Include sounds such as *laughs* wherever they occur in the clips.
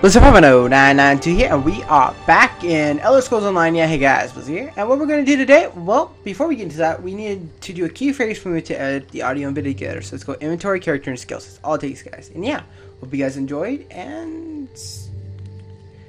Blizzard50992 here, and we are back in Elder Scrolls Online. Yeah, hey guys, Blizzard here. And what we're going to do today, well, before we get into that, we need to do a key phrase for me to edit the audio and video together. So let's go inventory, character, and skills. That's all it takes, guys. And yeah, hope you guys enjoyed, and...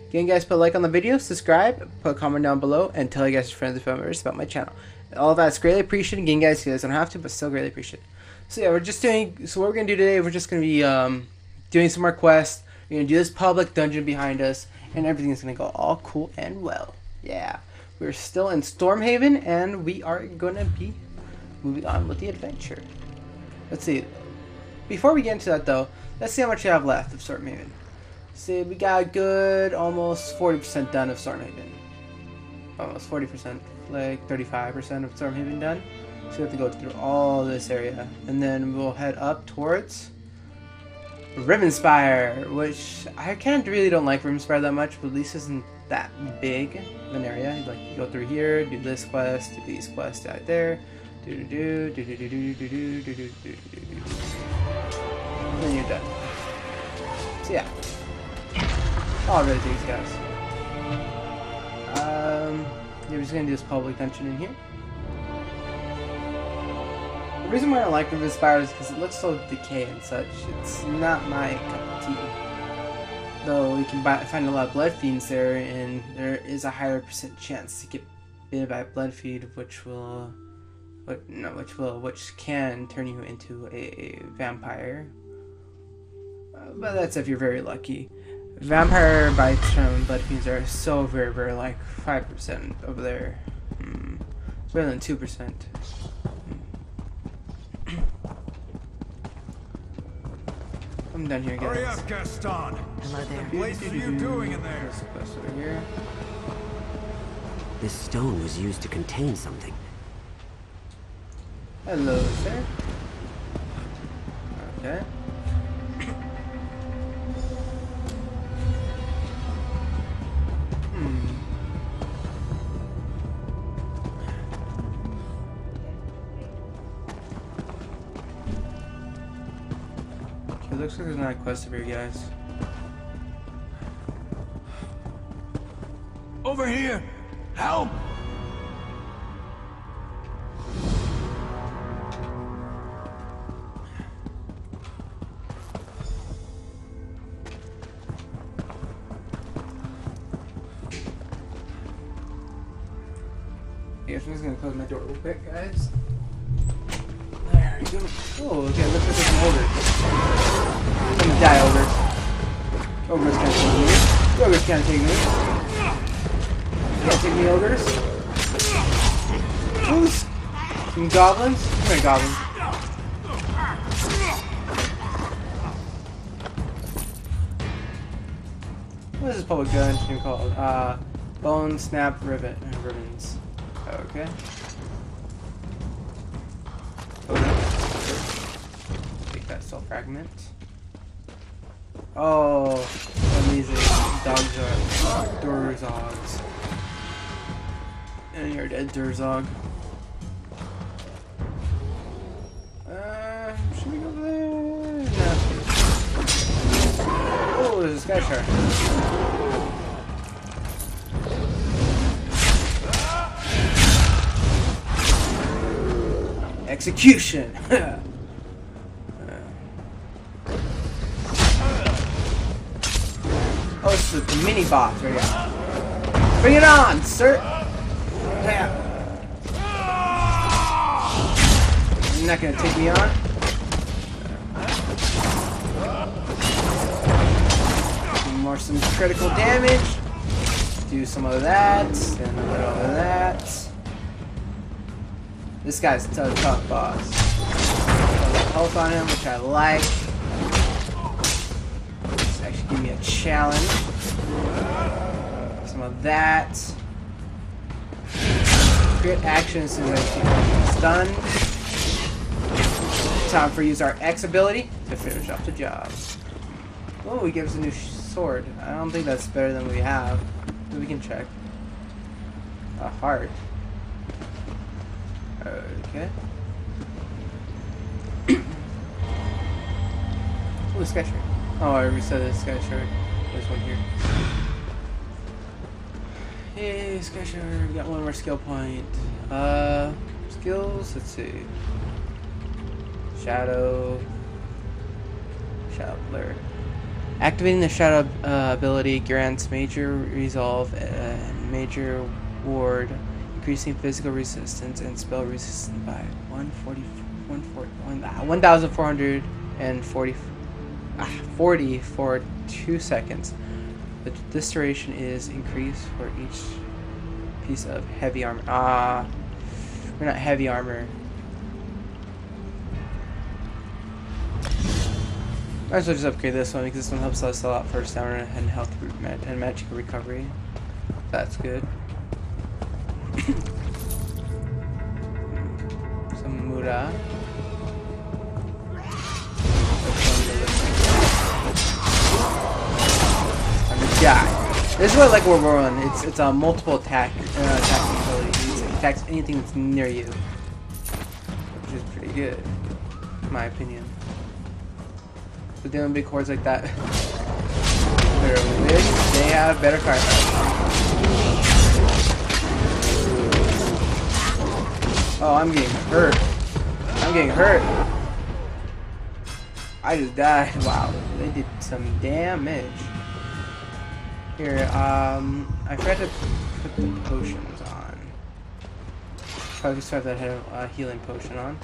Again, guys, put a like on the video, subscribe, put a comment down below, and tell you guys your friends and family members about my channel. All of that's greatly appreciated. Again, guys, you guys don't have to, but still greatly appreciated. So yeah, we're just doing, so what we're going to do today, we're just going to be um, doing some more quests. We're gonna do this public dungeon behind us, and everything's gonna go all cool and well. Yeah, we're still in Stormhaven, and we are gonna be moving on with the adventure. Let's see. Before we get into that, though, let's see how much we have left of Stormhaven. See, we got good, almost 40% done of Stormhaven. Almost 40%, like 35% of Stormhaven done. So we have to go through all this area, and then we'll head up towards Rivenspire, which I kind of really don't like Rivenspire that much, but at least isn't that big of an area. Like you go through here, do this quest, do these quests out there, do do do do do do do do do do do do do do. Then you're done. So yeah, all really takes, guys. Um, yeah, we're just gonna do this public dungeon in here. The reason why I like the Vispire is because it looks so decayed and such. It's not my cup of tea. Though you can buy, find a lot of Blood Fiends there, and there is a higher percent chance to get bit by a Blood Feed, which will... What, no, which will, which can turn you into a vampire. Uh, but that's if you're very lucky. Vampire bites from blood fiends are so very, very like 5% over there. Hmm, it's better than 2%. I'm done here, guys. Hurry up, Gaston. Hello there. What blazes are you doing in there? There's a quest over here. This stone was used to contain something. Hello, sir. Okay. Looks like there's not a quest over here, guys. Over here! Help! Yeah, I'm just gonna close my door real quick, guys. There we go. Oh, okay, can't take me. Can't take me, ogres. Who's some goblins? Come here, goblins. What is this public dungeon called? Uh, Bone Snap rivet uh, Ribbons. Okay. Take that soul fragment. Oh. Dogs are Durzogs. And you're dead, Durzog. Uh, should we go there? No. Oh, there's a skyshard. Execution! *laughs* mini right here. Bring it on, sir! Yeah. You're not gonna take me on? More some critical damage. Do some of that, and a little of that. This guy's a tough, tough boss. Health on him, which I like. Actually give me a challenge. Some of that. Crit action I stunned. Time for use our X ability to finish off the job. Oh, he gives a new sword. I don't think that's better than we have. We can check. A heart. Okay. *coughs* oh, the skyshard. Oh, I reset the skyshard. One here. Hey, Skyshard, we got one more skill point. Uh, skills, let's see. Shadow. Shadow Barrier. Activating the Shadow uh, ability grants major resolve and major ward, increasing physical resistance and spell resistance by 140, 140, 1,440 ah, 40 for 2 seconds. The, this duration is increased for each piece of heavy armor. Ah, we're not heavy armor. Might as well just upgrade this one because this one helps us a lot for stamina and health and magic recovery. That's good. *coughs* Some Mura. Guy. This is what like where we're. It's it's a multiple attack uh, attacking ability. It attacks anything that's near you, which is pretty good, in my opinion. So dealing big hordes like that, *laughs* they have better firepower. Oh, I'm getting hurt. I'm getting hurt. I just died. *laughs* Wow, they did some damage. Here, um, I forgot to put the potions on. Probably just have that uh, healing potion on.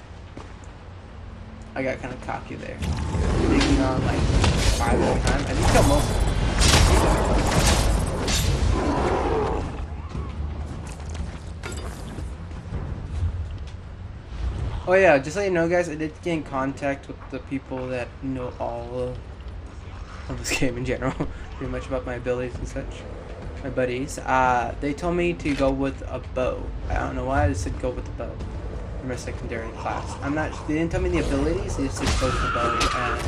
I got kind of cocky there. Taking on like five at a time. I think kill most of them. Oh yeah, just let you know guys, I did get in contact with the people that know all of, *laughs* of this game in general. *laughs* Pretty much about my abilities and such. My buddies. Uh, they told me to go with a bow. I don't know why, I just said go with the bow. For my secondary class. I'm not, they didn't tell me the abilities, they just said go with the bow. And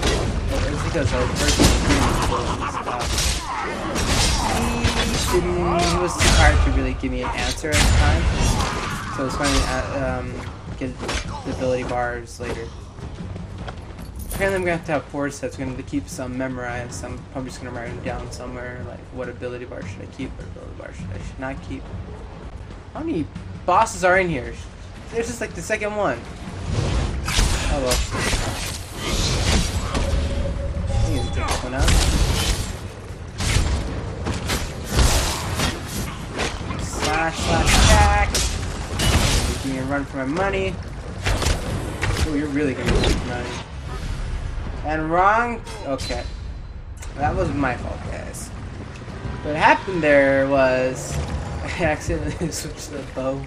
well, it's because I was first he didn't, he was too tired to really give me an answer at the time. So I was to, uh, um, get the ability bars later. Apparently I'm gonna have to have four sets. I'm gonna keep some memorized. I'm probably just gonna write them down somewhere. Like what ability bar should I keep? What ability bar should I should not keep? How many bosses are in here? There's just like the second one. Oh well. To. Slash slash attack. Give me run for my money. Oh, you're really gonna for money. And wrong. Okay. That was my fault, guys. What happened there was *laughs* I accidentally *laughs* switched the bow.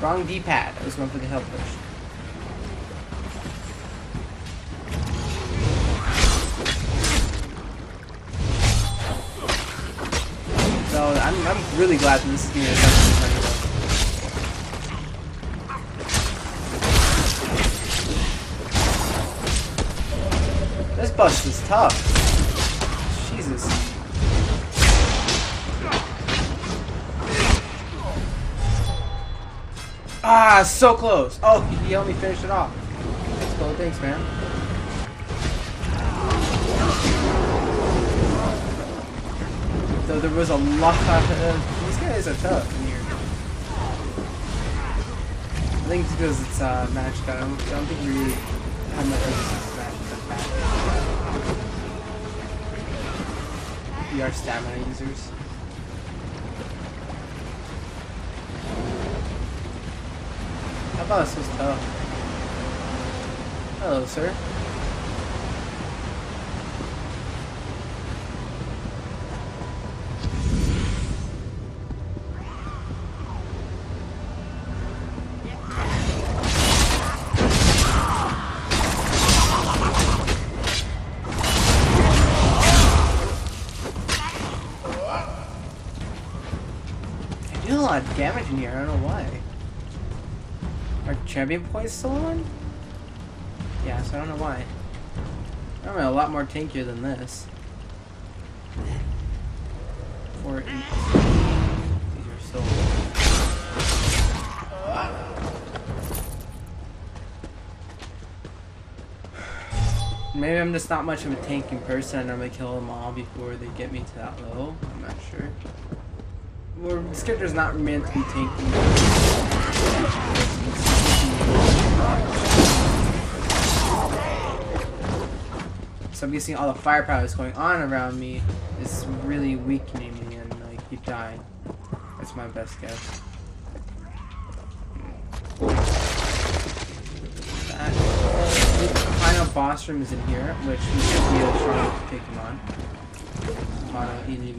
Wrong D-pad. I was going for the help push. So I'm, I'm really glad that this is going to Boss is tough. Jesus. Ah, so close. Oh, he, he helped me finish it off. That's cool. Thanks, man. Though there was a lot of... These guys are tough in here. I think it's because it's uh, cut. I don't, I don't think we really have much resistance We are stamina users. How about this was tough? Hello, sir. Lot of damage in here, I don't know why. Are champion points still on? Yeah, so I don't know why. I'm a lot more tankier than this. Four. These are so. *sighs* Maybe I'm just not much of a tanking person. I normally kill them all before they get me to that low. I'm not sure. Well, this character's not meant to be tanky. So I'm guessing all the firepower that's going on around me is really weakening me and I keep dying. That's my best guess. Final boss room is in here, which we should be able to take him on.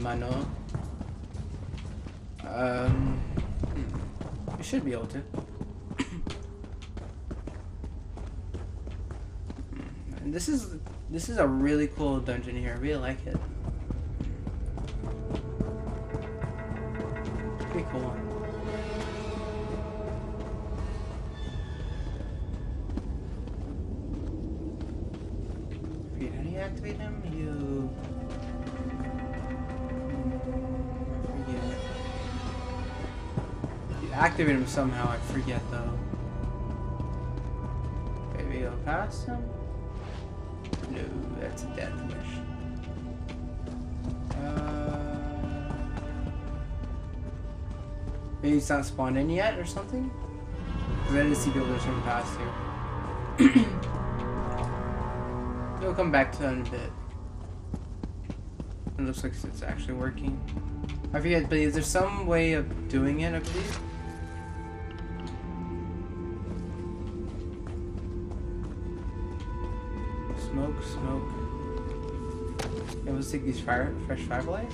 Mano mano. Um, we should be able to. And this is this is a really cool dungeon here. I really like it. Pretty cool. Activate him somehow. I forget though. Maybe I'll pass him. No, that's a death wish. Uh, maybe it's not spawned in yet or something? Because I didn't see people from past here. *clears throat* We'll come back to that in a bit. It looks like it's actually working. I forget, but is there some way of doing it, I believe? Smoke, smoke. Yeah, let's take these fire, fresh fireflies.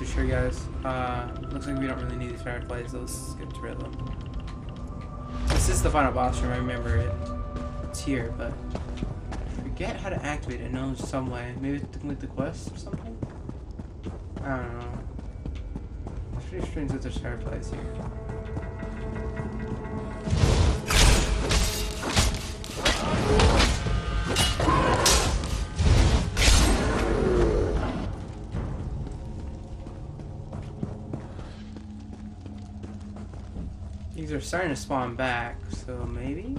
Not sure, guys. Uh, looks like we don't really need these fireflies, so let's skip rid of them. This is the final boss room, I remember it. It's here, but I forget how to activate it. No, some way. Maybe to complete the quest or something? I don't know. It's pretty strange that there's fireflies here. Starting to spawn back, so maybe?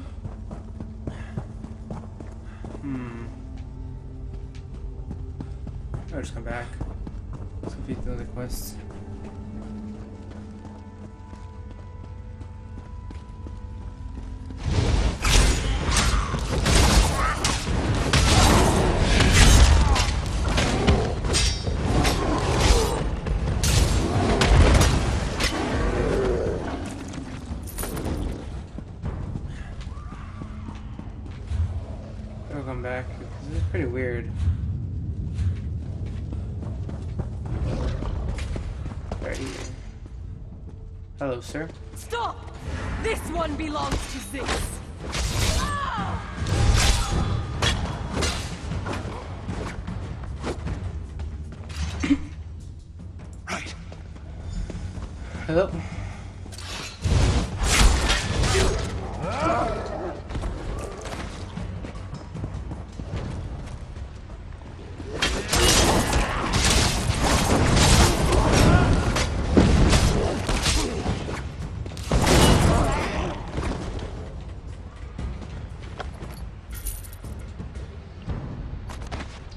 One belongs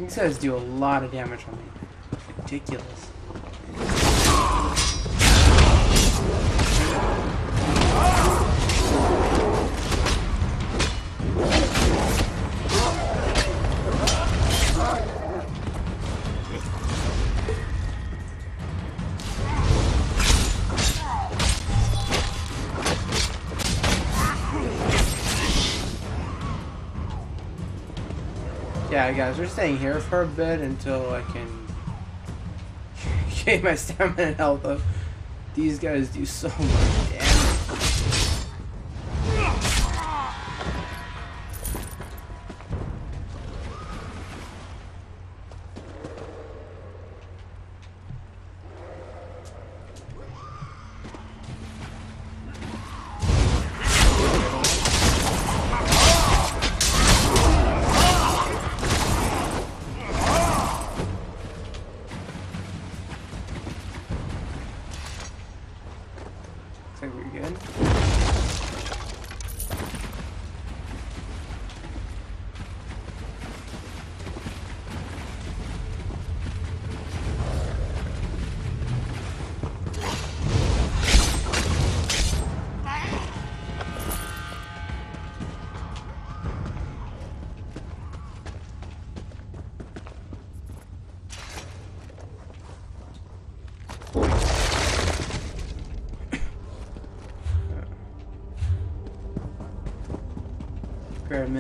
These guys do a lot of damage on me. Ridiculous. Guys, we're staying here for a bit until I can *laughs* gain my stamina and health up. These guys do so much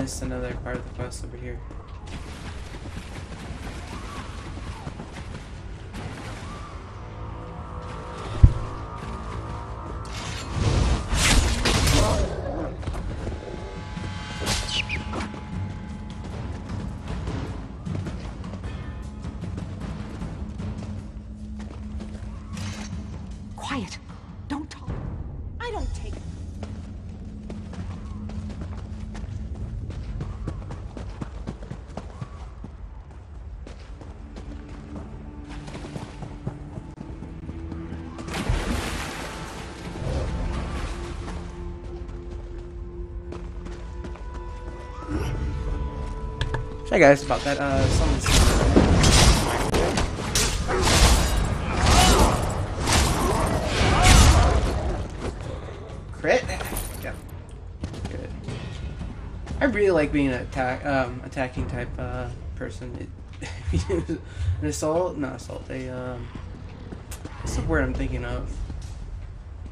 missed another part of the quest over here. Sorry guys about that. Uh. Crit. Yeah. Good. I really like being an attack, um, attacking type uh, person. It, *laughs* an assault, not assault. A um, what's the word I'm thinking of?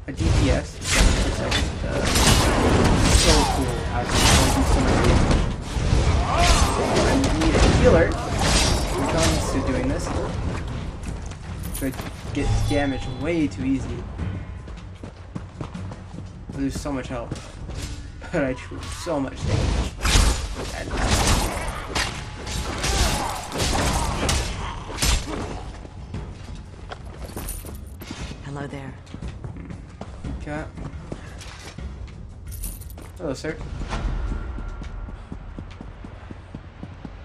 A DPS. It's like, uh, so cool. I can do so much damage. I need a healer when it comes to doing this. So it gets damaged way too easy. I lose so much health. *laughs* But I do so much damage. And- Hello there. Okay. Hello, sir.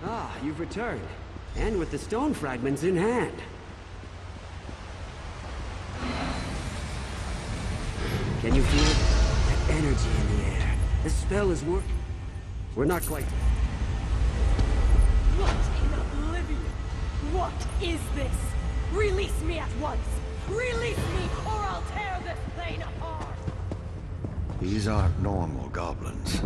Ah, you've returned. And with the stone fragments in hand. Can you feel it? That energy in the air. The spell is working. We're not quite... What in oblivion? What is this? Release me at once! Release me, or I'll tear this plane apart! These aren't normal goblins.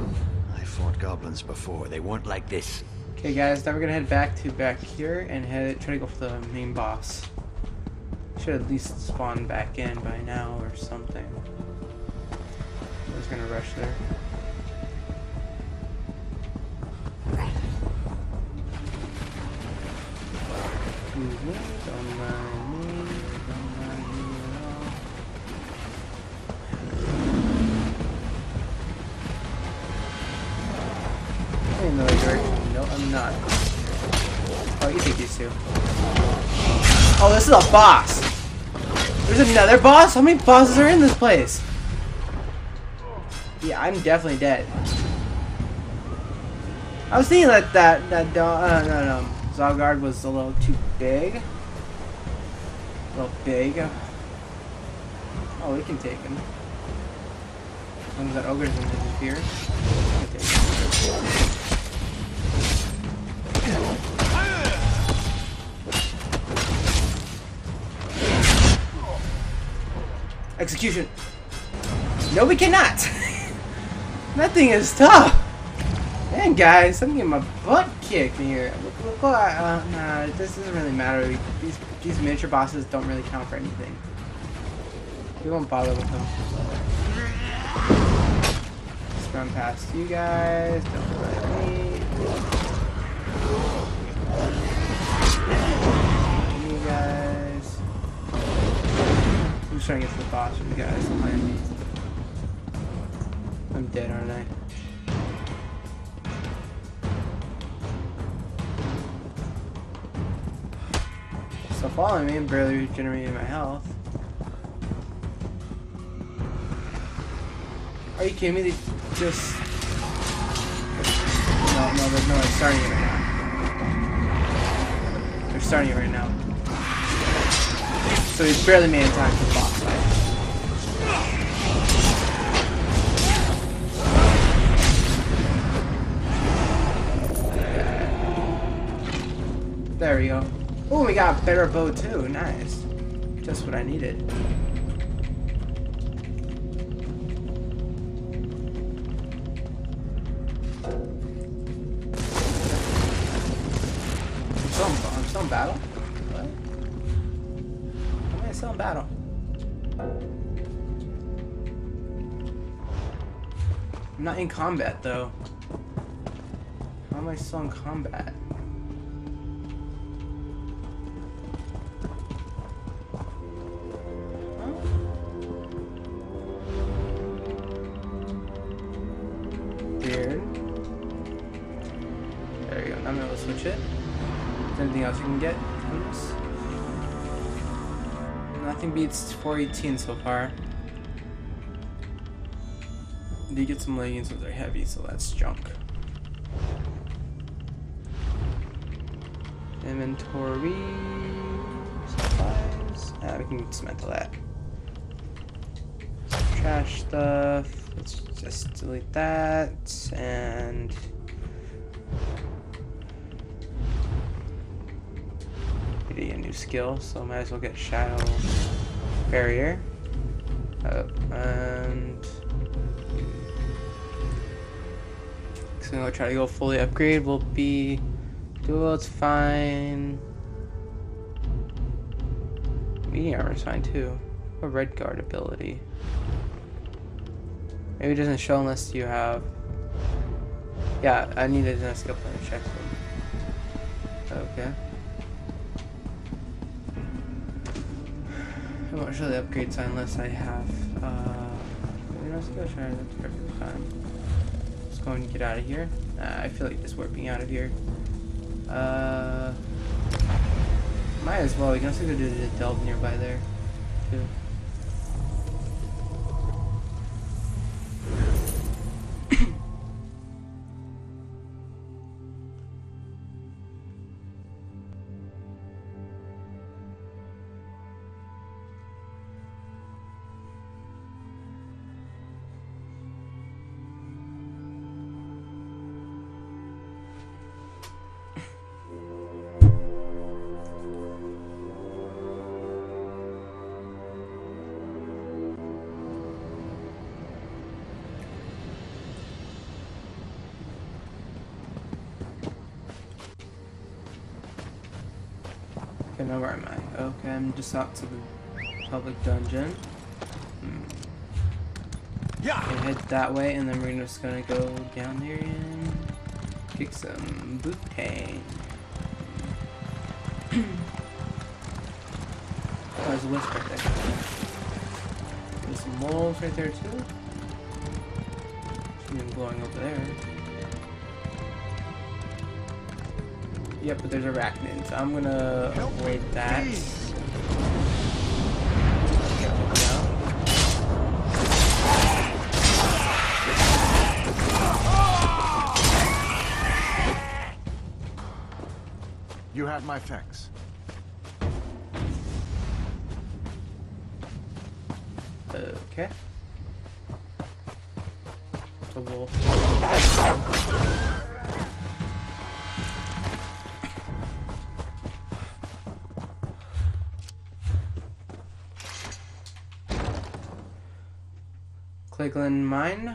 I fought goblins before. They weren't like this. Okay, guys, now we're gonna head back to back here and head try to go for the main boss. Should at least spawn back in by now or something. I was gonna rush there. In the right direction. No, I'm not. Oh, you take these two. Oh, this is a boss! There's another boss? How many bosses are in this place? Yeah, I'm definitely dead. I was thinking that that that uh, no no Zalgard was a little too big. A little big. Oh, we can take him. As long as that ogre doesn't disappear. Execution. No, we cannot. *laughs* that thing is tough. Man, guys, I'm getting my butt kicked here. Look, look, look, uh, nah, this doesn't really matter. These these miniature bosses don't really count for anything. We won't bother with them. Just run past you guys. Don't let me. You guys. Just trying to get to the boss with you guys behind me. I'm dead, aren't I? Still following me and barely regenerating my health. Are you kidding me? They just. No, no, no, they're starting it right now. They're starting it right now. So he's barely made it time for the boss fight. There we go. Oh, we got a better bow too. Nice. Just what I needed. In combat though. How am I still in combat? Else you can get? Nothing beats 418 so far. You get some leggings, but they're heavy, so that's junk. Inventory supplies. Ah, we can dismantle that. Trash stuff. Let's just delete that and. Getting a new skill, so might as well get Shadow Barrier. Oh, and So I'm gonna try to go fully upgrade. We'll be dual. It's fine. Medium armor fine too. A Redguard ability. Maybe it doesn't show unless you have. Yeah, I need a skill plan check. Okay. I won't show the upgrade sign unless I have. Uh, maybe no skill. That's perfectly fine going get out of here. Uh, I feel like just warping out of here. Uh, might as well. We can also go to the delve nearby there, too. I'm just out to the public dungeon. Hmm. Yeah. Okay, head that way, and then we're just gonna go down there and kick some boot oh, *clears throat* there's a wisp right there. There's some moles right there too. Something glowing over there. Yep, but there's arachnids. I'm gonna avoid that. Have my thanks. Okay. A wolf. Cleveland Mine.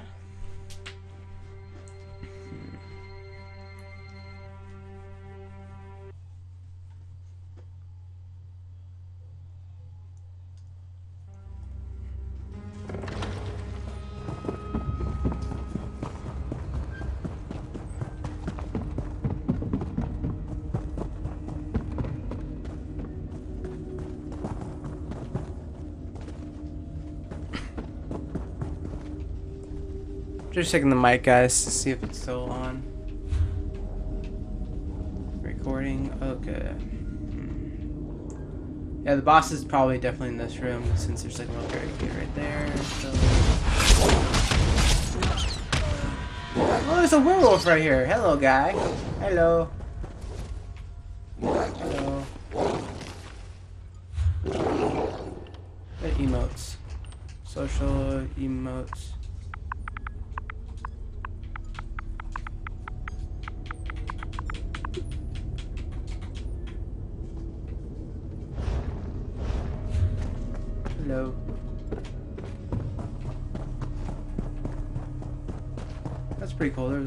Just checking the mic, guys, to see if it's still on. Recording. Okay. Yeah, the boss is probably definitely in this room since there's like a little gate right there. So. Oh, there's a werewolf right here. Hello, guy. Hello.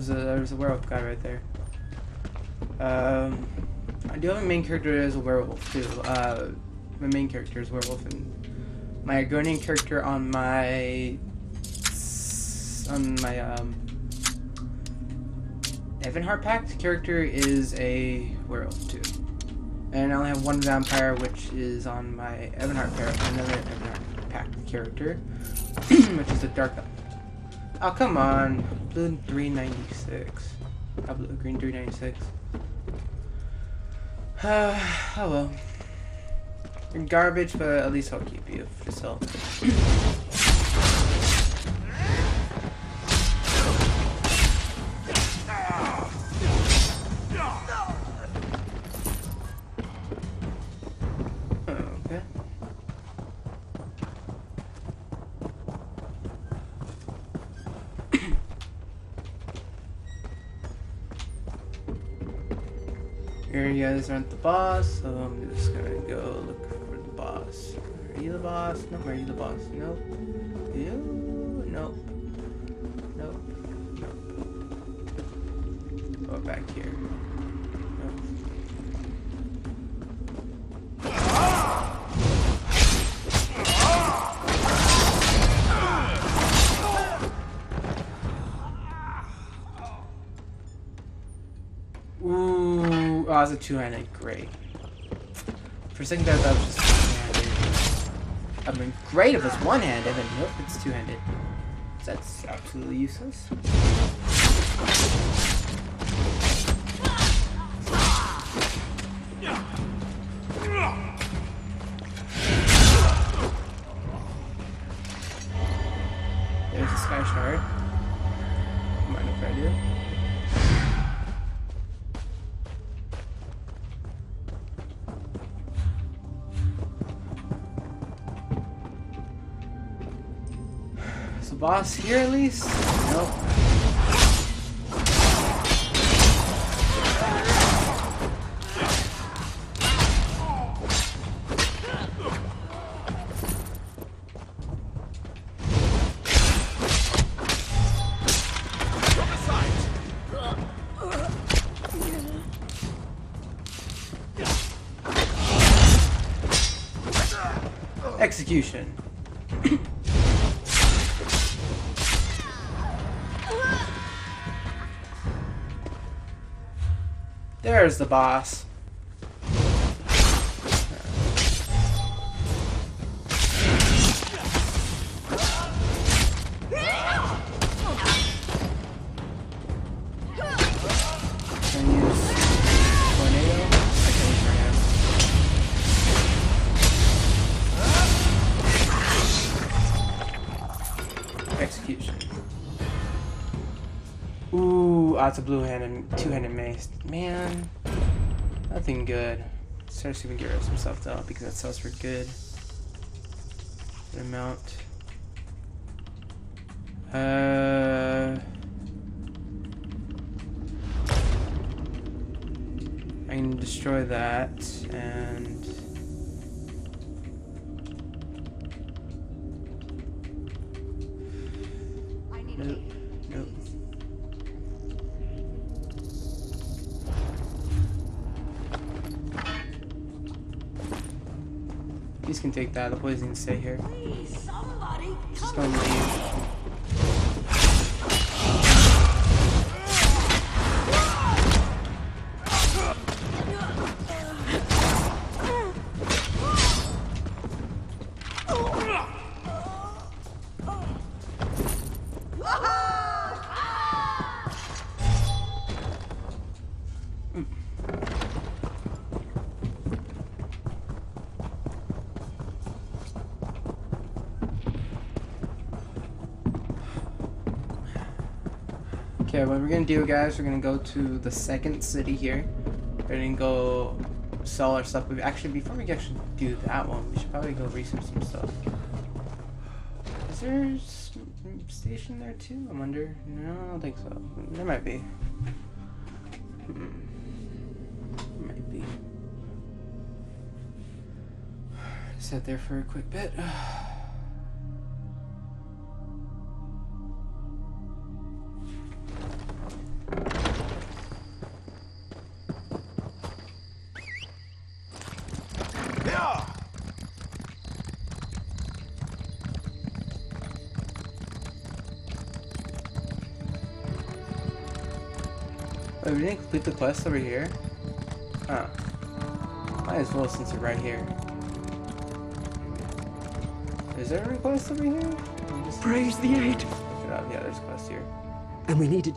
There's a there's a werewolf guy right there. Um, I do have a main character as a werewolf too. Uh, my main character is werewolf, and my Argonian character on my on my um Ebonheart Pact character is a werewolf too. And I only have one vampire, which is on my Ebonheart pair, another Ebonheart Pact character, *clears throat* which is a dark. Oh come on, blue 396. Oh, blue, green 396. Uh, *sighs* oh well. Garbage, but at least I'll keep you for sale. Guys aren't the boss, so I'm just gonna go look for the boss. Are you the boss? No, are you the boss? Nope. You? A two-handed. Great. For a second there, that was just one-handed. I mean, great if it's one-handed, and nope, it's two-handed. That's absolutely useless. Boss here at least? Nope. Execution. There's the boss. Execution. Ooh, ah, that's a blue hand mace. Man, nothing good. If we can get rid of some stuff though, because that sells for good. Good amount. Uh, I can destroy that take that. The poison stay here. Please, somebody, we're gonna do, guys, we're gonna go to the second city here. We're gonna go sell our stuff. We actually, before we actually do that one, we should probably go research some stuff. Is there a station there too? I wonder. No, I don't think so. There might be. Hmm. Might be. Sit there for a quick bit. *sighs* complete the quest over here? Oh. Might as well since we're right here. Is there a quest over here? Praise the eight. look it up. Yeah, there's a quest here. And we need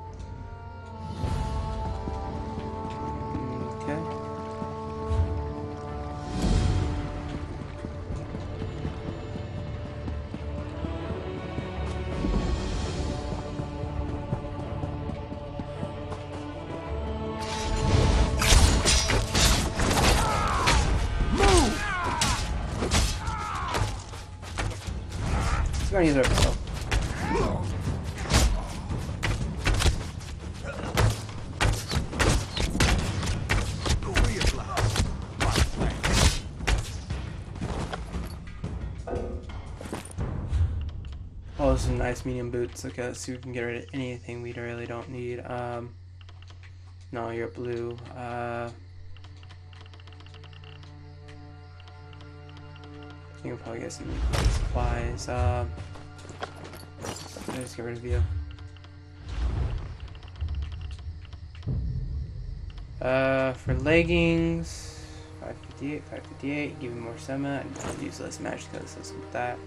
medium boots. Okay, let's see if we can get rid of anything we really don't need. Um, no, you're blue. Uh, think we'll probably get some supplies. Uh, let's get rid of you. Uh, for leggings, 558, 558, give me more sema, use less magic because this with that.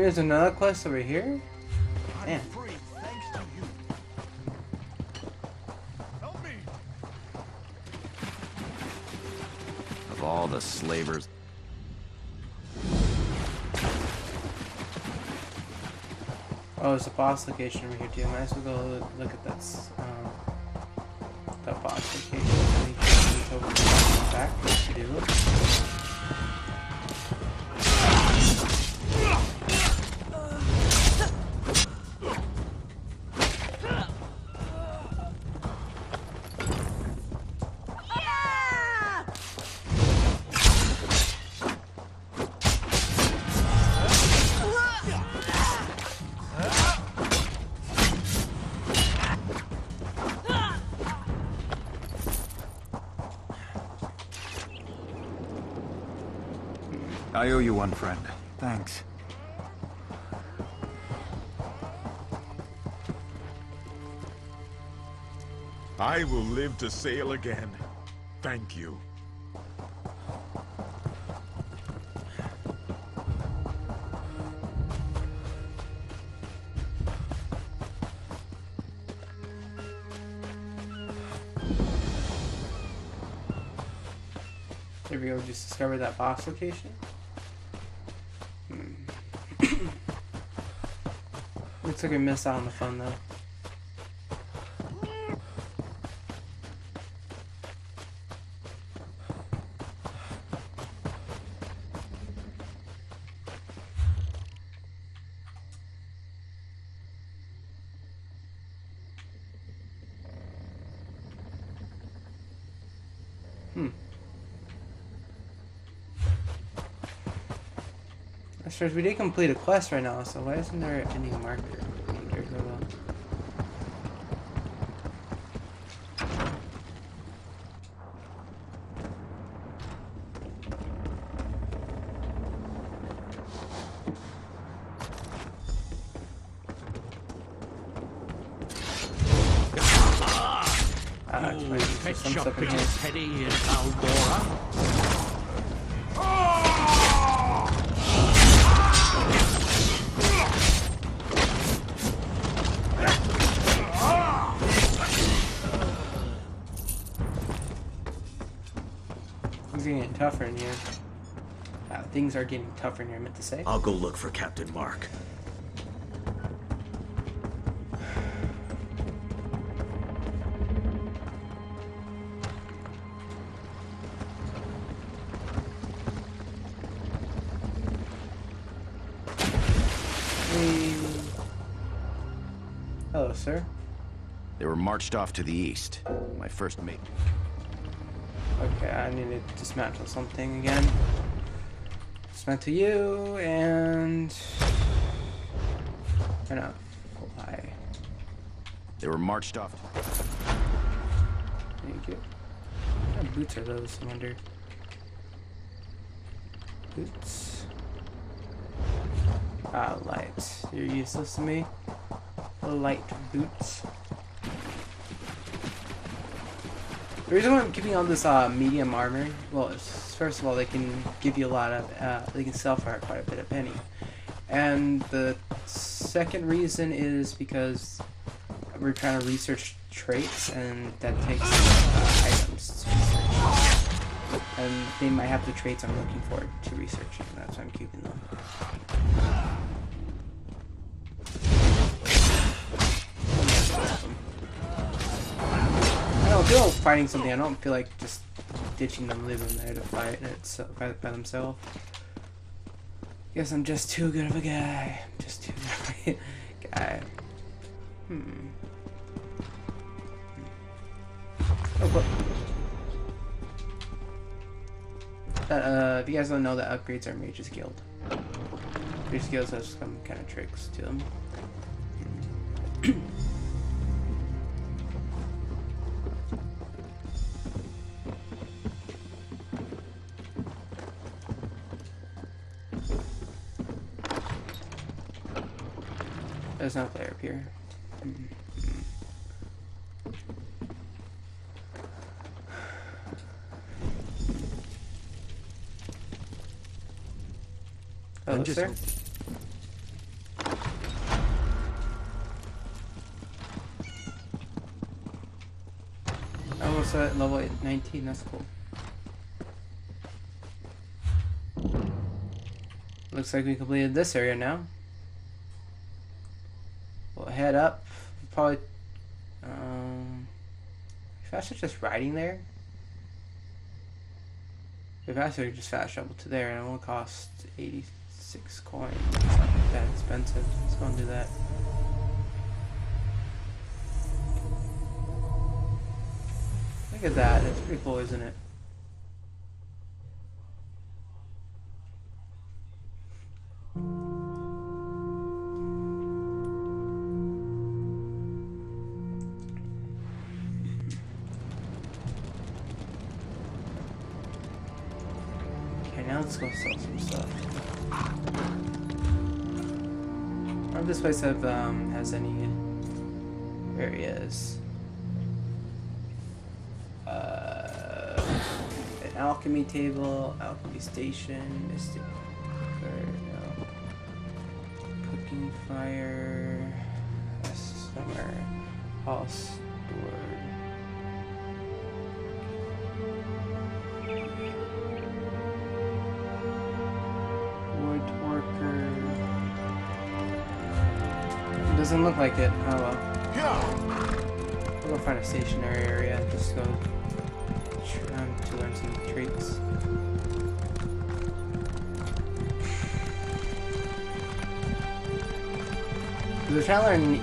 Give there's another quest over here? Damn. free thanks to you. Help me! Of all the slavers. Oh, there's a boss location over here too. Might as well go look at this. s- Um, that boss location. Make sure it's over the back. to do. I owe you one, friend. Thanks. I will live to sail again. Thank you. There we go. Just discovered that boss location. Looks like we missed out on the fun though. Hmm. That's strange. We did complete a quest right now, so why isn't there any marker? Things are getting tougher in here, I meant to say. I'll go look for Captain Mark. Hey. Hello, sir. They were marched off to the east. My first mate. Okay, I need to dismantle something again. Dismantle you and. Or not. Why? They were marched off. Thank you. What kind of boots are those? I wonder. Boots. Ah, light. You're useless to me. Light boots. The reason why I'm keeping on this uh, medium armor, well, first of all, they can give you a lot of, uh, they can sell for quite a bit of penny. And the second reason is because we're trying to research traits, and that takes uh, items. And they might have the traits I'm looking for to research, and that's why I'm keeping them. I feel like fighting something. I don't feel like just ditching them, leaving them there to fight it by, by themselves. Guess I'm just too good of a guy. Just too good of a *laughs* guy. Hmm. Oh, but uh, if you guys don't know, that upgrades are Mage's Guild. Mage's Guild has some kind of tricks to them. *clears throat* There's no player up here. Hello, I'm just sir. hoping- Almost at level eight- 19, that's cool. Looks like we completed this area now. We'll head up. Probably. Um, faster just riding there. If faster, just fast travel to there, and it will cost 86 coins. It's not that expensive. Let's go and do that. Look at that. That's pretty cool, isn't it? Okay, now let's go sell some stuff. I wonder if this place have, um, has any areas. Uh, an alchemy table, alchemy station, mystic no. Cooking fire, a summer house board. Doesn't look like it. Oh well. We'll go find a stationary area. Just go trying um, to learn some traits. We're trying to learn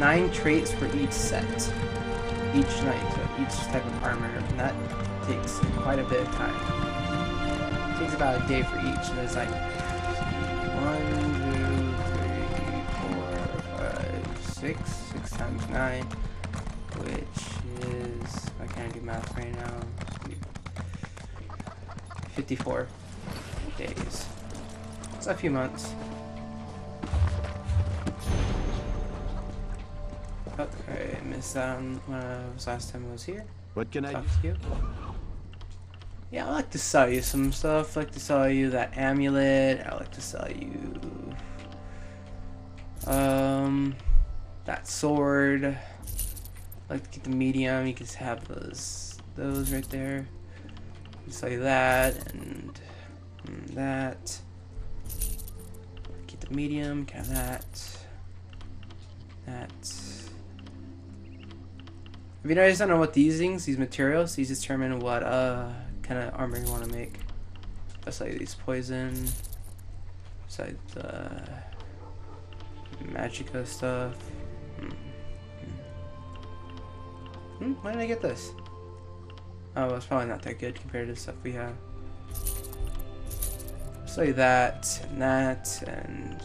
nine traits for each set. Each night, so each type of armor, and that takes quite a bit of time. It takes about a day for each, and there's like 6, 6 times 9, which is, I can't do math right now, 54 days. It's a few months. Oh, I missed that um, when I was last time I was here. What can Talk I do? Yeah, I like to sell you some stuff. I like to sell you that amulet. I like to sell you that sword. I like to get the medium. You can have those those right there. Just like that and, that. Get the medium. Can have that. That. If you notice, I don't know what these things, these materials, these determine what uh kind of armor you want to make. That's like these poison, besides the magicka stuff. Hmm. Hmm. Why did I get this? Oh, it's probably not that good compared to the stuff we have. So that and that and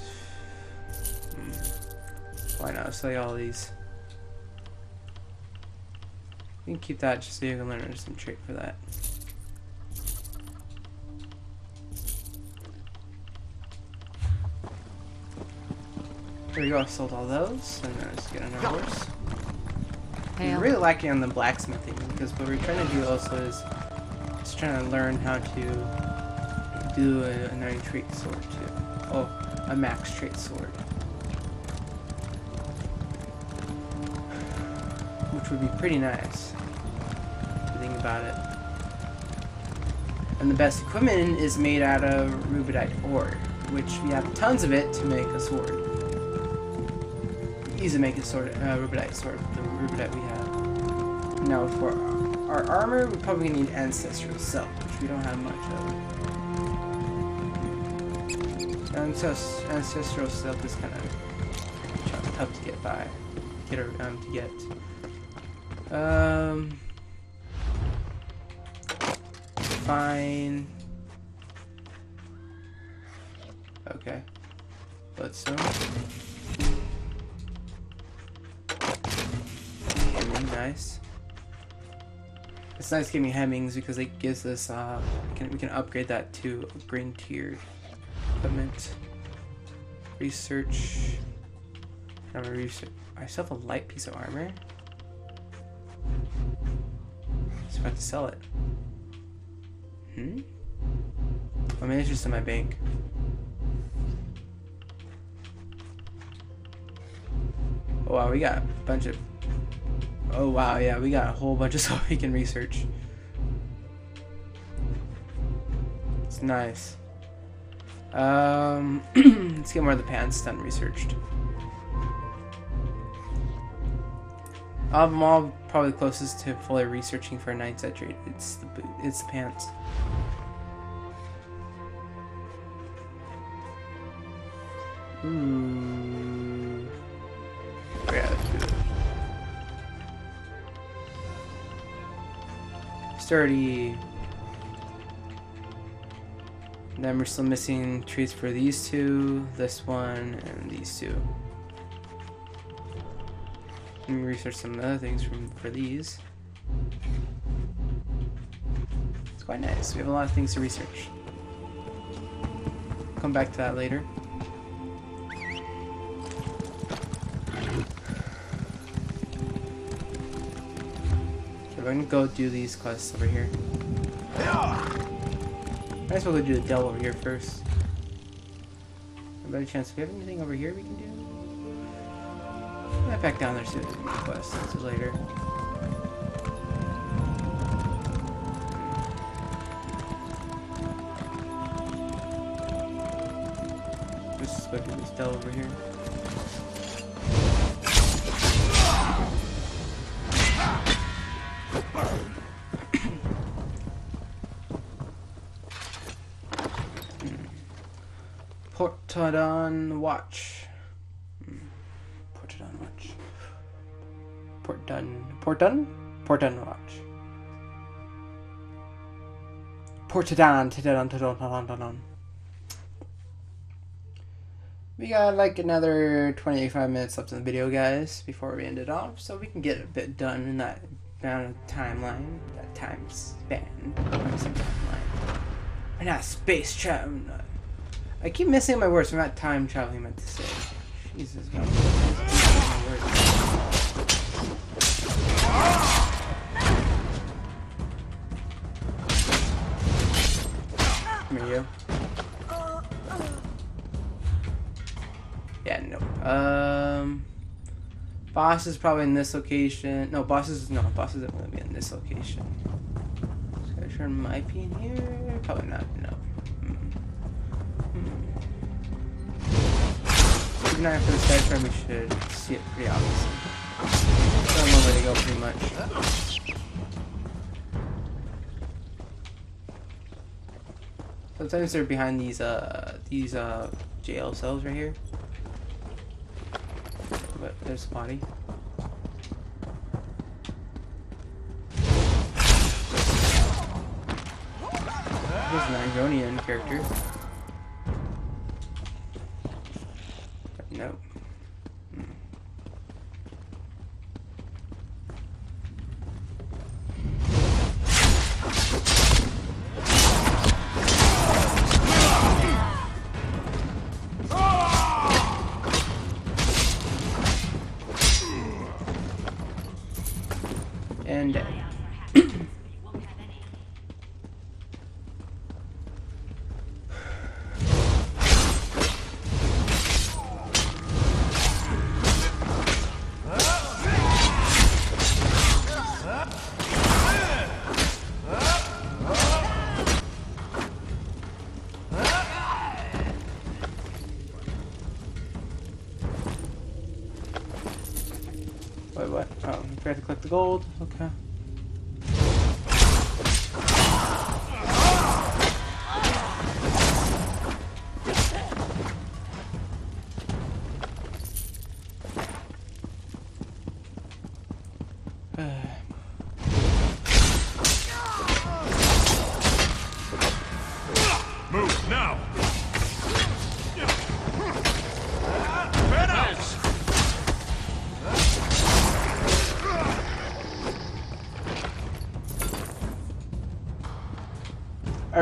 hmm. why not? Sell you all these. You can keep that just so you can learn some trick for that. There we go, I sold all those, and then let's get on our horse. I'm really lacking on the blacksmithing, because what we're trying to do also is just trying to learn how to do a, a 9 trait sword too. Oh, a max trait sword. Which would be pretty nice think about it. And the best equipment is made out of rubedite ore, which we have tons of it to make a sword. Easy to make a sword, uh, rubedite sword, the rubedite we have. Now for our armor, we probably need ancestral silk, which we don't have much of. Ancest ancestral silk is kind of tough to get by, get um, to get. Um, fine. Okay. Let's Bloodstone. Nice. It's nice getting Hemmings because it gives us, uh, we can, we can upgrade that to green tiered equipment. Research. Gonna research. I still have a light piece of armor. So I have to sell it. Hmm? I mean, it's just in my bank. Oh wow, we got a bunch of... Oh wow, yeah, we got a whole bunch of *laughs* stuff we can research. It's nice. Um, *clears throat* let's get more of the pants done researched. I'm all probably closest to fully researching for a night's trade. It's the boot. It's the pants. Ooh. Sturdy. Then we're still missing trees for these two, this one, and these two. Let me research some other things from for these. It's quite nice. We have a lot of things to research. Come back to that later. We're gonna go do these quests over here. I as well go do the devil over here first. A better chance. Do we have anything over here we can do? Right back down there to the quest later. Portdun? Portdun Watch. Portadon. Tadadon. Tadadon. Tadadon. We got like another 25 minutes left in the video, guys, before we end it off, so we can get a bit done in that amount of timeline, that time span. Timeline. We're not space travel. I keep missing my words. I'm not time traveling. Meant to say. Jesus, God. Here. Yeah, no. Um, boss is probably in this location. No, boss is no, boss isn't gonna be in this location. Just gotta turn my P in here. Probably not. No. Hmm. Hmm. Even after the side we should see it pretty obviously. Sometimes they're behind these uh these uh jail cells right here. But there's a body. There's an Ironian character. Gold.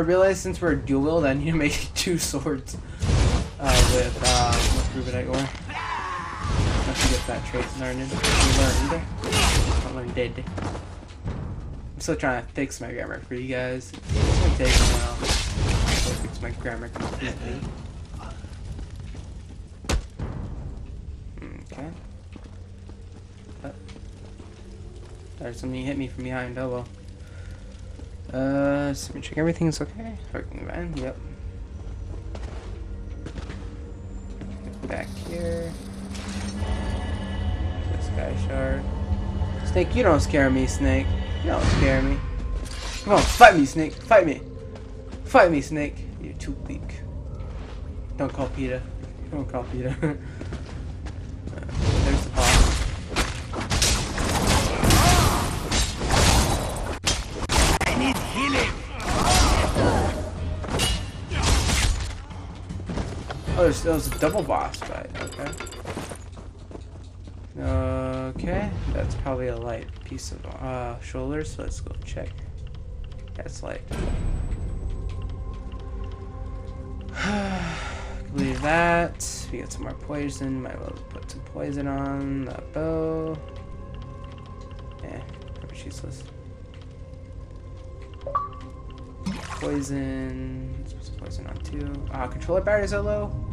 Realized since we're dual wield, I need to make two swords uh, with uh, with Rubedite ore. I have to get that trait learned. Learned. Not learned did. I'm still trying to fix my grammar for you guys. It's gonna take a while to fix my grammar completely. Okay. Uh, There's something hit me from behind. Oh well. Uh, let me check everything's okay. Working van, yep. Back here. Guy shard. Snake, you don't scare me, Snake. You don't scare me. Come on, fight me, Snake. Fight me. Fight me, Snake. You're too weak. Don't call Peter. Don't call Peter. *laughs* Oh, there's, was a double boss fight. Okay. Okay, that's probably a light piece of uh, shoulder, so let's go check. That's light. *sighs* Leave that. We got some more poison. Might well put some poison on the bow. Yeah, pretty useless. Poison. Let's put some poison on too. Ah, controller batteries are low.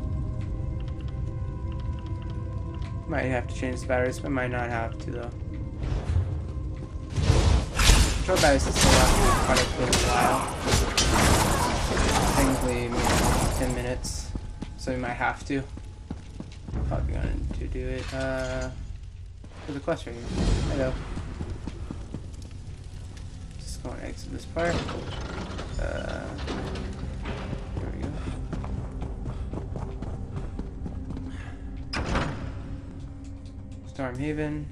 Might have to change the batteries, but might not have to though. Controller batteries is still last quite a good while. Technically, maybe 10 minutes, so we might have to. Probably going to do it. Uh, there's a right here. Hello. Just going to exit this part. Uh, there we go. Stormhaven.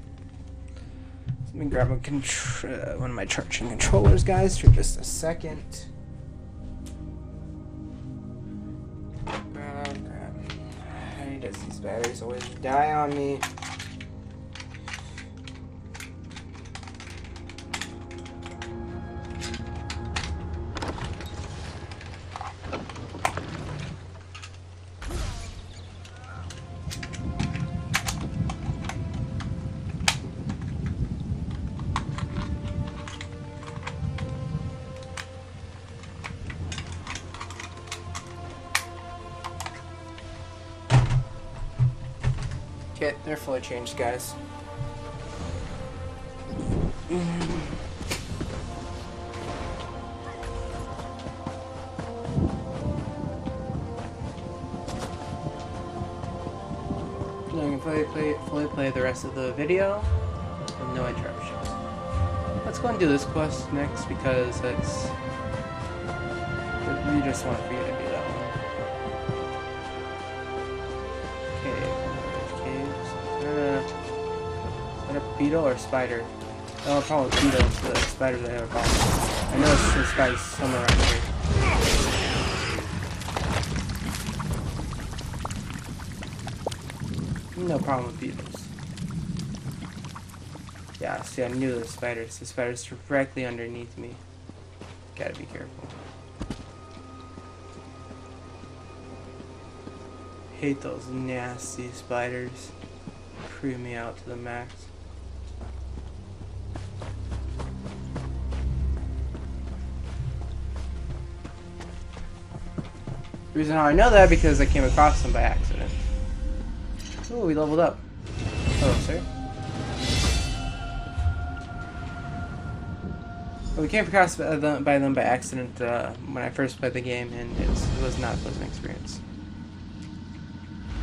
Let me grab a uh, one of my charging controllers, guys, for just a second. Grab. Why does these batteries always die on me? It. Fully changed, guys. Fully play, fully play the rest of the video with no interruptions. Let's go and do this quest next because it's. We just want to forget to beetle or spider? I have a problem with beetles, but spiders I have a problem. I know it's the spiders somewhere around here. No problem with beetles. Yeah, see, I knew the spiders. The spiders directly underneath me. Gotta be careful. Hate those nasty spiders. Creep me out to the max. Reason how I know that because I came across them by accident. Oh, we leveled up. Hello, sir. Well, we came across by them by, them by accident uh, when I first played the game, and it's, it was not a pleasant experience.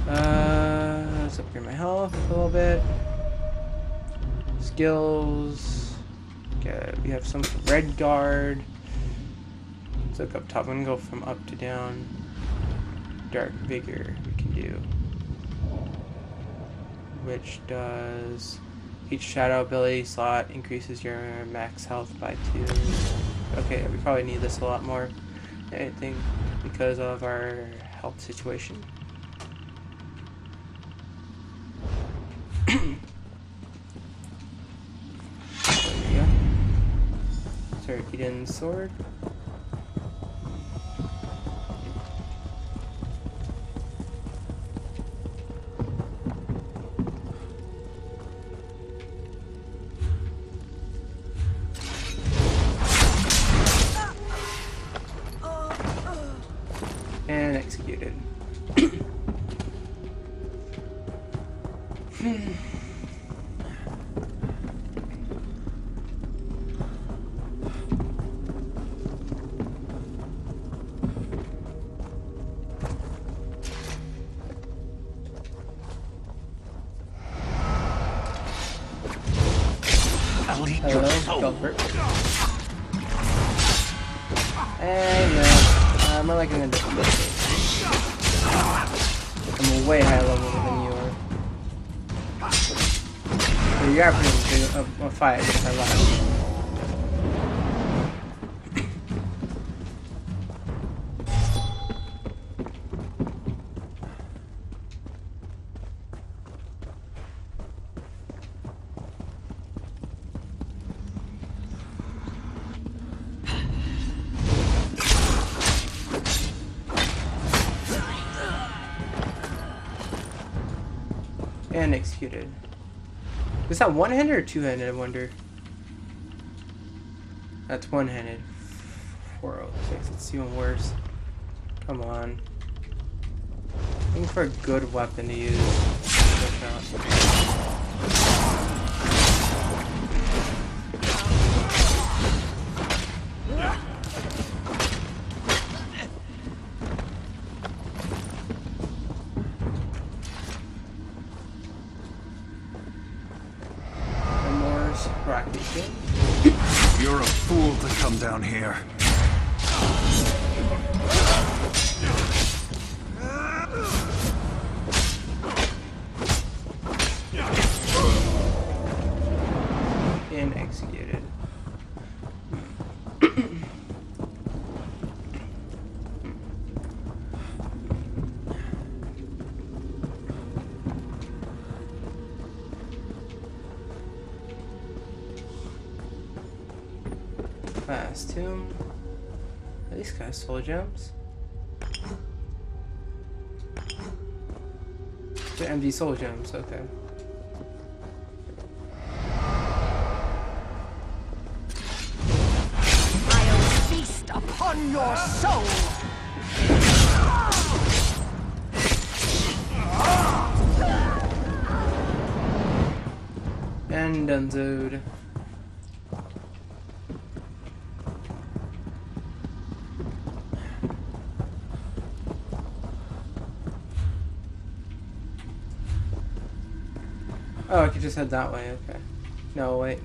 Uh, let's upgrade my health a little bit. Skills. Okay, we have some Redguard. Let's look up top. I'm gonna go from up to down. Dark vigor we can do. Which does each shadow ability slot increases your max health by two. Okay, we probably need this a lot more. I think because of our health situation. *coughs* go. Turkeyden sword. I'll lives. And executed. Is that one-handed or two-handed, I wonder? That's one-handed. 406, it's even worse. Come on. Looking for a good weapon to use. Soul gems? They're empty soul gems, okay. I'll feast upon your soul. Done done zode. Head that way, okay. No, wait.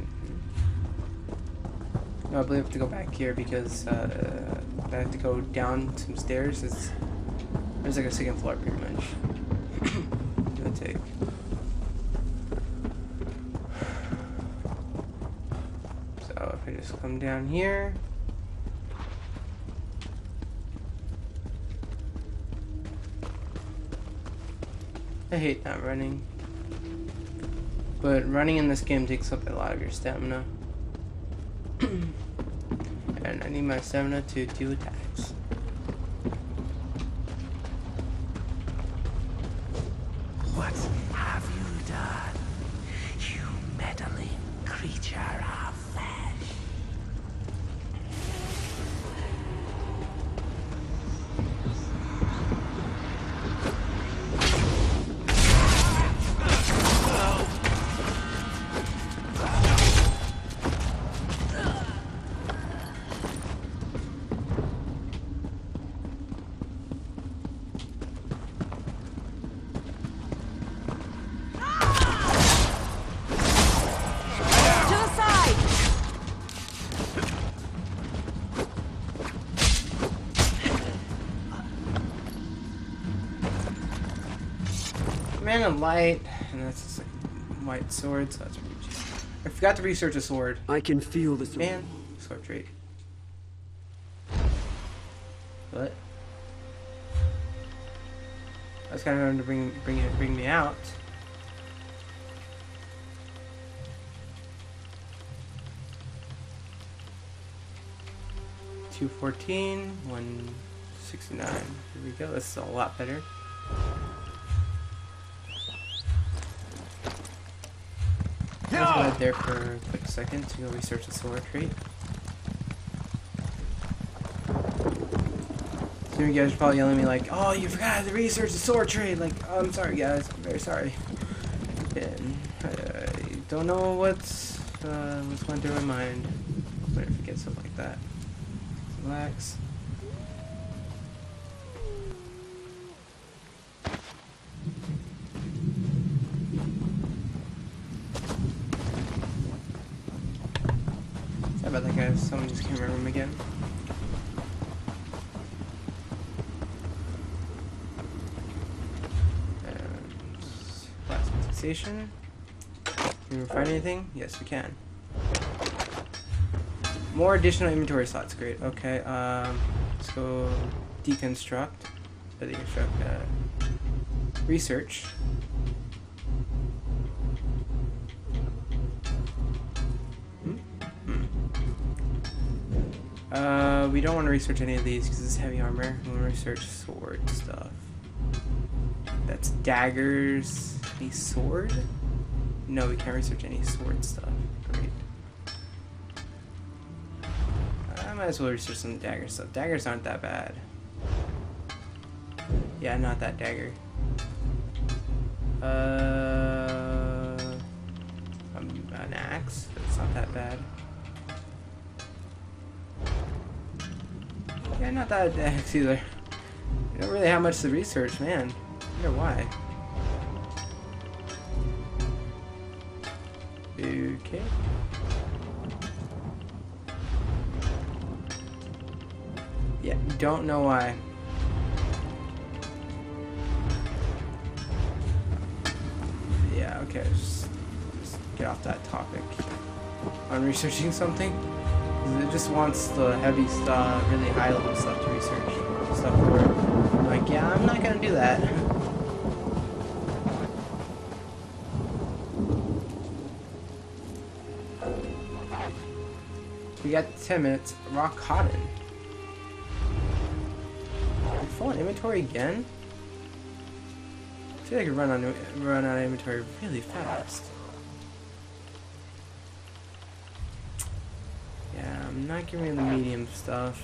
No, I believe I have to go back here because uh, I have to go down some stairs. It's, there's like a second floor pretty much. *coughs* Give and take. So if I just come down here. I hate not running. But running in this game takes up a lot of your stamina. *clears throat* and I need my stamina to do attacks. Light, and that's just like white sword, so that's pretty cheap. I forgot to research a sword. I can feel this. Man, sword trait. What? That's kind of going to bring bring it bring me out. Two fourteen, one sixty nine. Here we go. This is a lot better. Let's there for a quick second to go research the sword trait. Some of you guys are probably yelling at me like, "Oh, you forgot to research the sword trade." Like, oh, I'm sorry, guys. I'm very sorry. And I, I don't know what's uh, what's going through my mind I forget stuff like that. Relax. Sorry about that, guys. Someone just came in my room again. And last fixation. Can we find anything? Yes, we can. More additional inventory slots. Great. Okay. Um, let's go deconstruct. Uh, deconstruct. Uh, research. Hmm? Hmm. Uh, we don't want to research any of these because it's heavy armor. We want to research sword stuff. That's daggers. Any sword? No, we can't research any sword stuff. Great. I might as well research some dagger stuff. Daggers aren't that bad. Yeah, not that dagger. Uh, um, an axe. That's not that bad. Yeah, not that axe either. We don't really have much to research, man. I wonder why. Don't know why. Yeah, okay, just, just get off that topic. I'm researching something. It just wants the heavy stuff, really high level stuff to research. Stuff like, yeah, I'm not gonna do that. We got 10 minutes. Rock cotton. We full on inventory again? I feel like I run on run out of inventory really fast. Yeah, I'm not giving the medium stuff.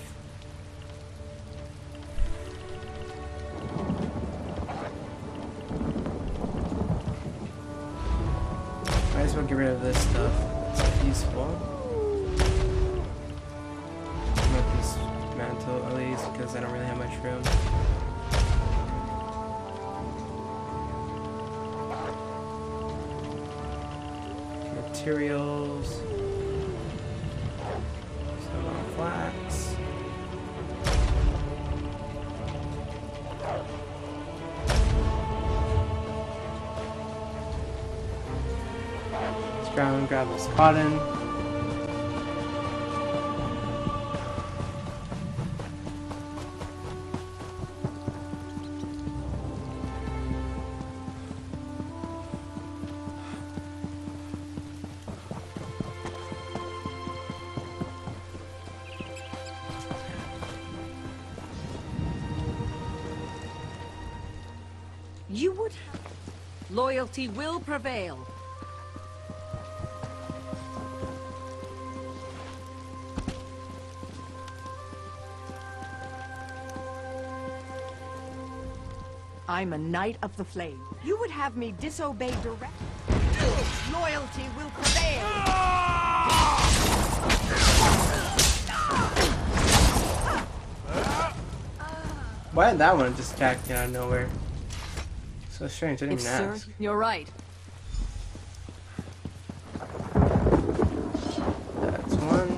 Might as well get rid of this stuff. That's useful. Mantle at least, because I don't really have much room. Materials. Some flax. Grab this cotton. Loyalty will prevail. I'm a knight of the flame. You would have me disobey direct. Loyalty will prevail. Why did that one just attack out of nowhere? So strange, I didn't If, even sir, ask. you're right. That's one.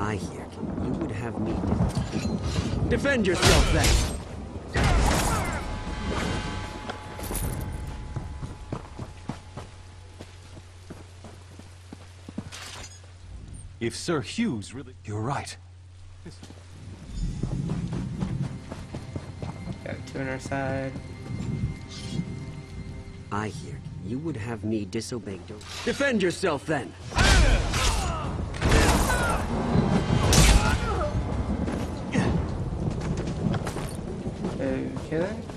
I hear you would have me defend yourself then. If Sir Hughes really... You're right. Got two on our side. I hear you would have me disobey. Defend yourself then. Okay.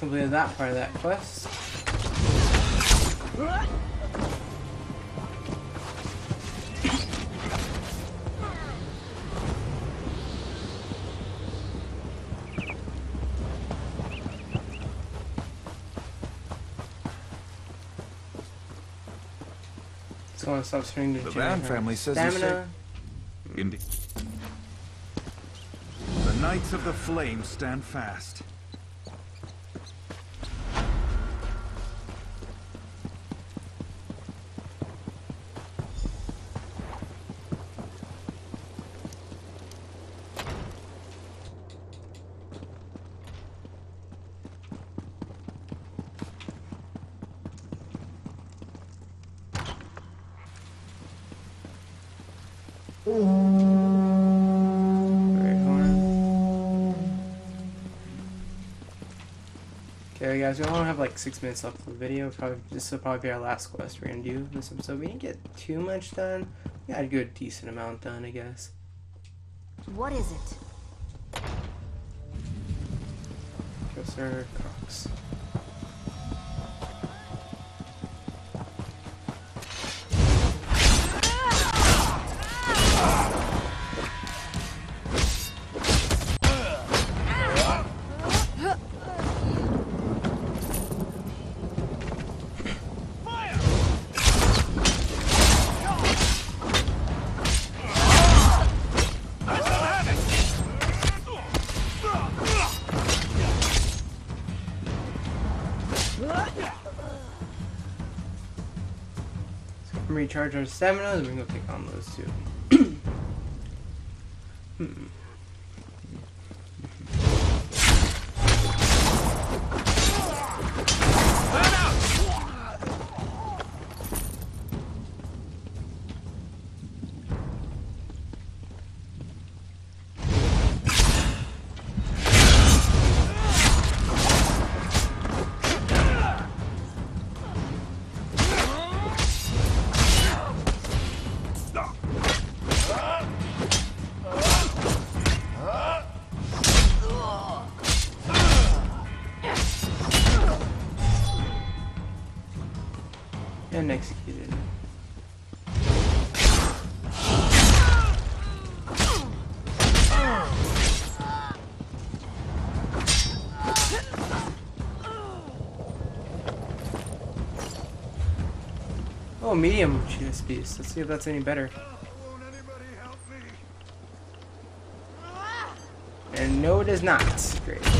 Completed that part of that quest. So I stop starting to The Van family says stamina. Indeed. The Knights of the Flame stand fast. Guys, we only have like six minutes left of the video. Probably this will probably be our last quest we're gonna do this episode. We didn't get too much done. We got a good decent amount done, I guess. What is it? Professor recharge our stamina, then we can go take on those two. *clears throat* hmm. Medium chest piece. Let's see if that's any better. And no, it is not. Great.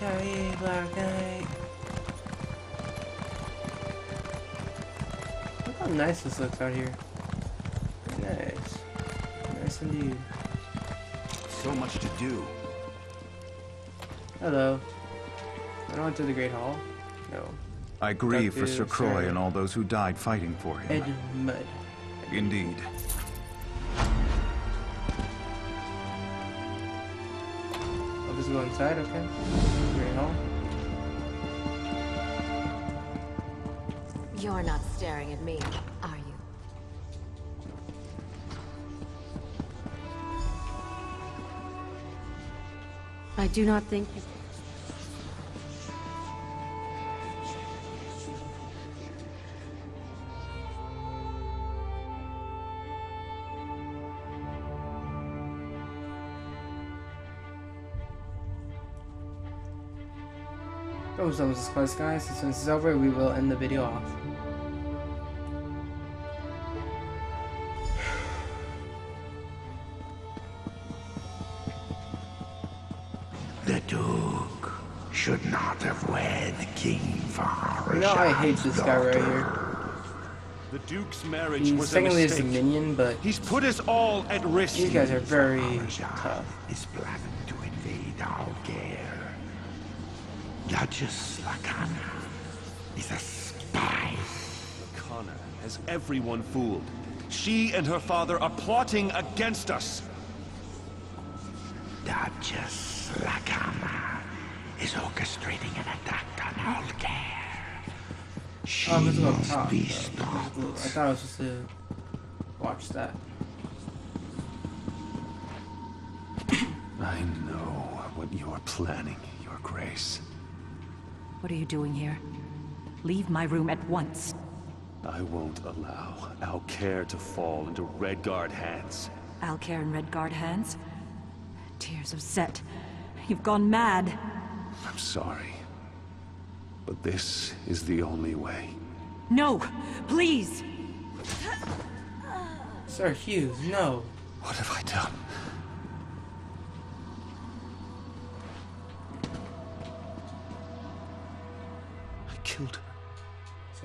APK Black Knight. Look how nice this looks out here. Very nice. Nice indeed. So much to do. Hello. I went to the Great Hall. No. I grieve for Sir Croy and all those who died fighting for him. Ed Mud. Indeed. Inside, okay? Great Hall. You're not staring at me, are you? I do not think. Almost done with this quest, guys. As soon as it's over, we will end the video off. *sighs* The Duke should not have wed King Farazan's You know, I hate this guy right here. The Duke's marriage He's was a technically just a mistake. minion, but He's put us all at risk. these guys are very tough. Duchess Lakana is a spy. Connor has everyone fooled. She and her father are plotting against us. Duchess Lakana is orchestrating an attack on Alcaire. She Oh, this is on must top. be though. stopped. I thought I was supposed to watch that. I know what you are planning, Your Grace. What are you doing here? Leave my room at once. I won't allow Alcaire to fall into Redguard hands. Alcaire in Redguard hands? Tears of Set. You've gone mad. I'm sorry. But this is the only way. No! Please! Sir Hughes, no. What have I done?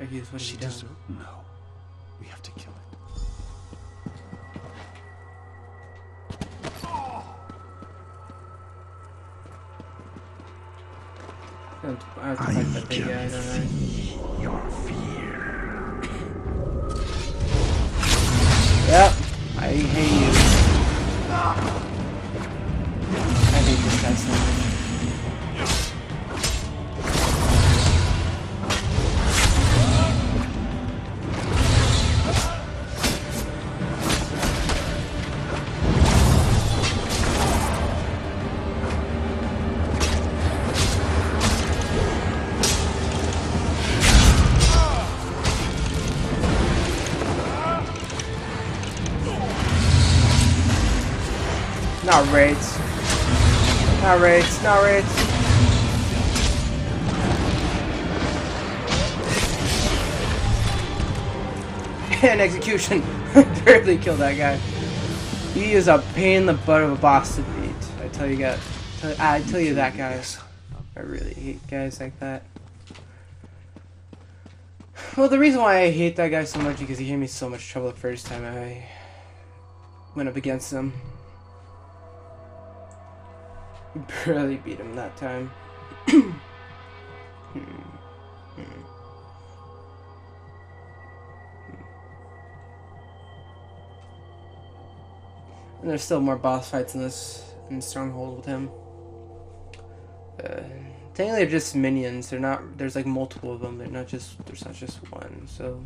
I guess what she does. No. We have to Not raids. Not raids. and execution. *laughs* Barely killed that guy. He is a pain in the butt of a boss to beat. I tell you guys. I tell you that, guys. I really hate guys like that. Well, the reason why I hate that guy so much is because he gave me so much trouble the first time I went up against him. Barely beat him that time. hmm. Hmm. And there's still more boss fights in this in Stronghold with him. Uh, technically, they're just minions. They're not. There's like multiple of them. They're not just. There's not just one. So.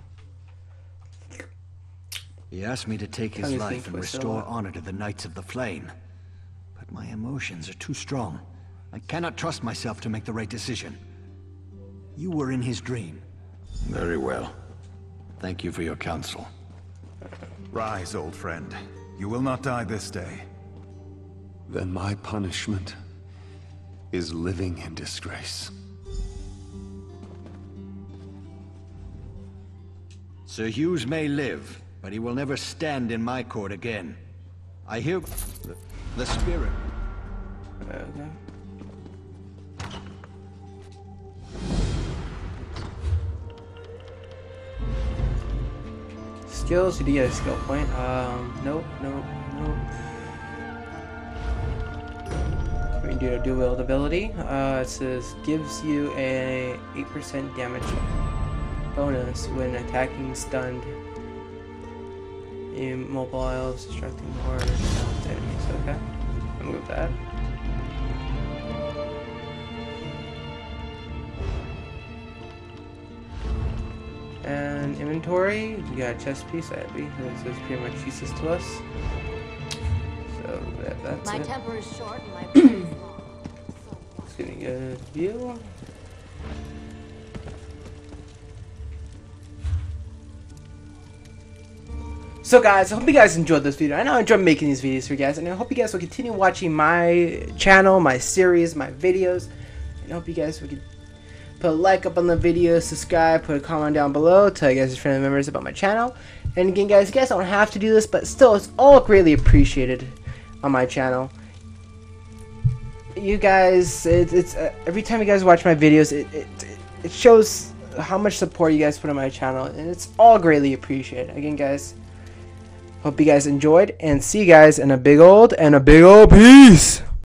He asked me to take his life and restore honor to the Knights of the Flame. But my emotions are too strong. I cannot trust myself to make the right decision. You were in his dream. Very well. Thank you for your counsel. Rise, old friend. You will not die this day. Then my punishment is living in disgrace. Sir Hughes may live, but he will never stand in my court again. I hear the, spirit. Okay. skills? Did you get a skill point? Um, nope, nope, nope. We do a dual ability. Uh, it says gives you a 8% damage bonus when attacking stunned, immobiles, destructing or Okay, move that. And inventory, we got a chest piece, I think. This is pretty much useless to us. So that, that's my it. temper is short and my *clears throat* long. Just getting a view. So guys, I hope you guys enjoyed this video. I know I enjoy making these videos for you guys, and I hope you guys will continue watching my channel, my series, my videos. And I hope you guys will Put a like up on the video, subscribe, put a comment down below, tell you guys your family members about my channel. And again guys, you guys don't have to do this, but still, it's all greatly appreciated on my channel. You guys, it, it's uh, every time you guys watch my videos, it, it, it shows how much support you guys put on my channel, and it's all greatly appreciated. Again guys, hope you guys enjoyed, and see you guys in a big old and a big old peace!